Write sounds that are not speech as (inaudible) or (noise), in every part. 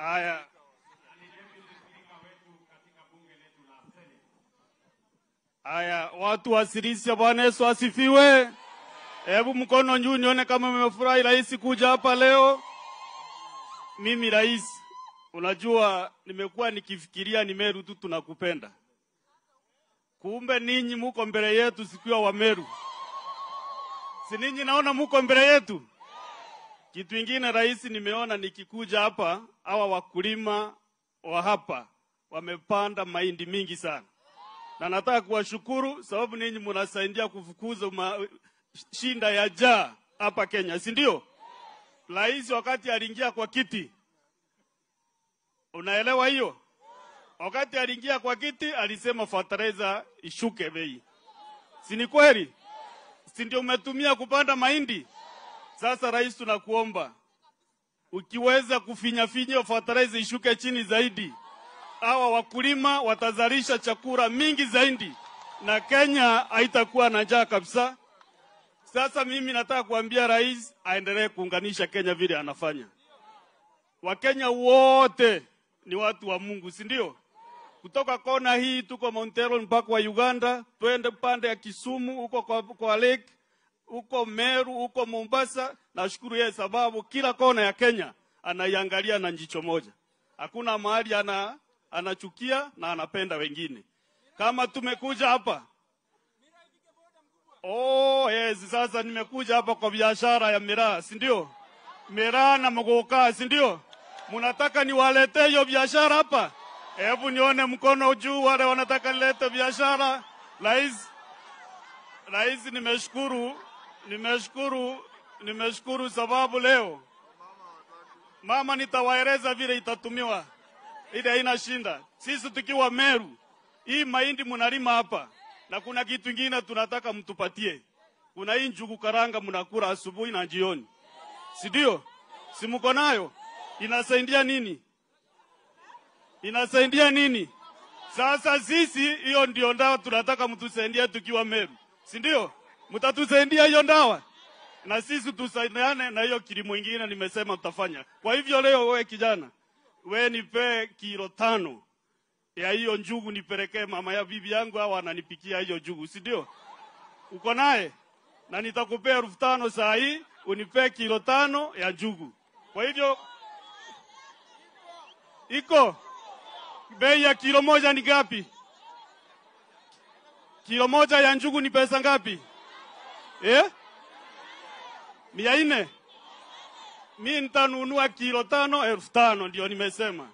Haya, haya, watu wa Sirisia, Bwana Yesu asifiwe. Hebu mkono juu nione kama mmefurahi rais kuja hapa leo. Mimi rais, unajua nimekuwa nikifikiria ni Meru tu tunakupenda, kumbe ninyi muko mbele yetu sikuwa wa Meru, si ninyi naona muko mbele yetu. Kitu ingine rais, nimeona nikikuja hapa, hawa wakulima wa hapa wamepanda mahindi mingi sana, na nataka kuwashukuru sababu ninyi mnasaidia kufukuza shinda ya jaa hapa Kenya, si ndio? Rais wakati aliingia kwa kiti, unaelewa hiyo? Wakati aliingia kwa kiti alisema fertilizer ishuke bei, si ni kweli? Si ndio umetumia kupanda mahindi? Sasa rais, tunakuomba ukiweza kufinyafinya fertilizer ishuke chini zaidi, hawa wakulima watazalisha chakula mingi zaidi na Kenya haitakuwa na njaa kabisa. Sasa mimi nataka kuambia rais aendelee kuunganisha Kenya vile anafanya. Wakenya wote ni watu wa Mungu, si ndio? Kutoka kona hii tuko Mount Elgon mpaka wa Uganda, twende pande ya Kisumu huko kwa, kwa lake huko Meru huko Mombasa. Nashukuru yeye sababu kila kona ya Kenya anaiangalia na njicho moja, hakuna mahali ana anachukia na anapenda wengine. Kama tumekuja hapa Oh, yes, sasa nimekuja hapa kwa biashara ya miraa, si ndio? Miraa na mgoka, si ndio? Mnataka niwaletee hiyo biashara hapa? Hebu nione mkono juu wale wanataka nilete biashara. Rais, Rais, nimeshukuru, nimeshukuru, nimeshukuru sababu leo mama, nitawaeleza vile itatumiwa, ile haina shinda. Sisi tukiwa Meru, hii mahindi mnalima hapa na kuna kitu kingine tunataka mtupatie. Kuna hii njugu karanga mnakula asubuhi na jioni, si ndio? Si mko nayo? Inasaidia nini? Inasaidia nini? Sasa sisi hiyo ndio ndao tunataka mtusaidie tukiwa Meru, si ndio? Mtatusaidia hiyo ndawa na sisi tusaidiane na hiyo kilimo ingine nimesema tutafanya. Kwa hivyo leo, wewe kijana, we nipe kilo tano ya hiyo njugu nipelekee mama ya bibi yangu, au ananipikia hiyo njugu, si ndio? Uko naye na nitakupea elfu tano saa hii unipee kilo tano ya njugu. Kwa hivyo iko bei ya kilo moja ni ngapi? Kilo moja ya njugu ni pesa ngapi? Eh? mia nne. Mi nitanunua kilo tano elfu tano ndio nimesema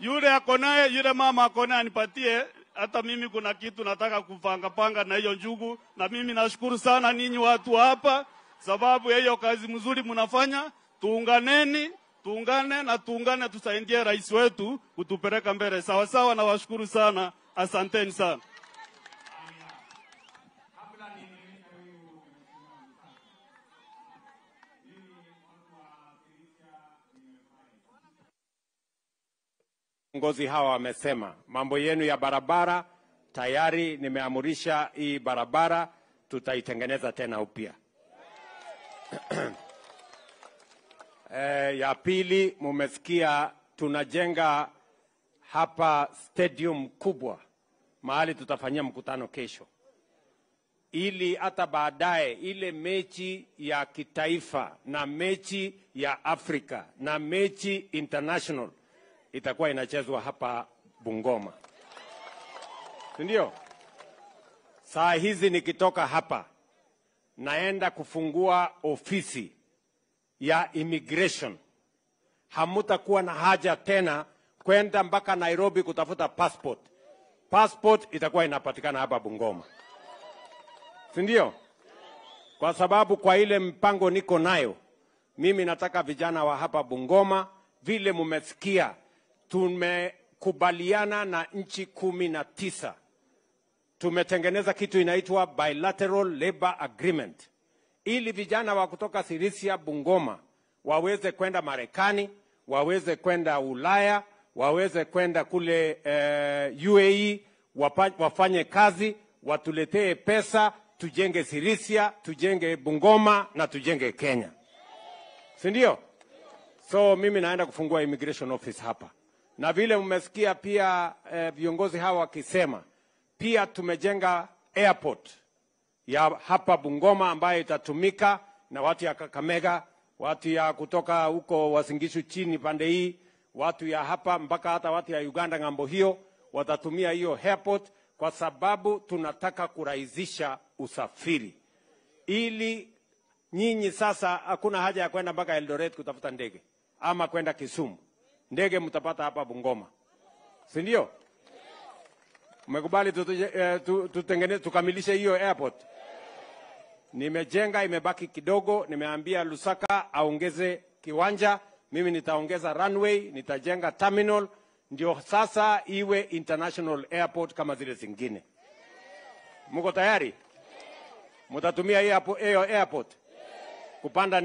yule ako naye, yule mama ako naye anipatie. Hata mimi kuna kitu nataka kupanga panga na hiyo njugu, na mimi nashukuru sana ninyi watu hapa, sababu ya hiyo kazi mzuri mnafanya. Tuunganeni, tuungane na tuungane, tusaidie rais wetu kutupeleka mbele sawasawa sawa. Nawashukuru sana, asanteni sana. Viongozi hawa wamesema mambo yenu ya barabara tayari nimeamurisha hii barabara tutaitengeneza tena upya. E, (clears throat) ya pili mumesikia tunajenga hapa stadium kubwa mahali tutafanyia mkutano kesho, ili hata baadaye ile mechi ya kitaifa na mechi ya Afrika na mechi international itakuwa inachezwa hapa Bungoma, si ndio? Saa hizi nikitoka hapa naenda kufungua ofisi ya immigration. Hamutakuwa na haja tena kwenda mpaka Nairobi kutafuta passport. Passport itakuwa inapatikana hapa Bungoma, si ndio? Kwa sababu kwa ile mpango niko nayo mimi, nataka vijana wa hapa Bungoma, vile mumesikia tumekubaliana na nchi kumi na tisa. Tumetengeneza kitu inaitwa bilateral labor agreement. Ili vijana wa kutoka Sirisia, Bungoma waweze kwenda Marekani, waweze kwenda Ulaya, waweze kwenda kule eh, UAE wafanye kazi, watuletee pesa, tujenge Sirisia, tujenge Bungoma na tujenge Kenya, si ndio? So mimi naenda kufungua immigration office hapa, na vile mmesikia pia eh, viongozi hawa wakisema, pia tumejenga airport ya hapa Bungoma ambayo itatumika na watu ya Kakamega, watu ya kutoka huko Wasingishu chini pande hii, watu ya hapa mpaka hata watu ya Uganda ng'ambo hiyo watatumia hiyo airport, kwa sababu tunataka kurahisisha usafiri ili nyinyi sasa hakuna haja ya kwenda mpaka Eldoret kutafuta ndege ama kwenda Kisumu. Ndege mtapata hapa Bungoma, si ndio? Mmekubali eh, tutengeneze tukamilishe hiyo airport. Nimejenga, imebaki kidogo. Nimeambia Lusaka aongeze kiwanja, mimi nitaongeza runway, nitajenga terminal, ndio sasa iwe international airport kama zile zingine. Mko tayari? Mtatumia hiyo airport kupanda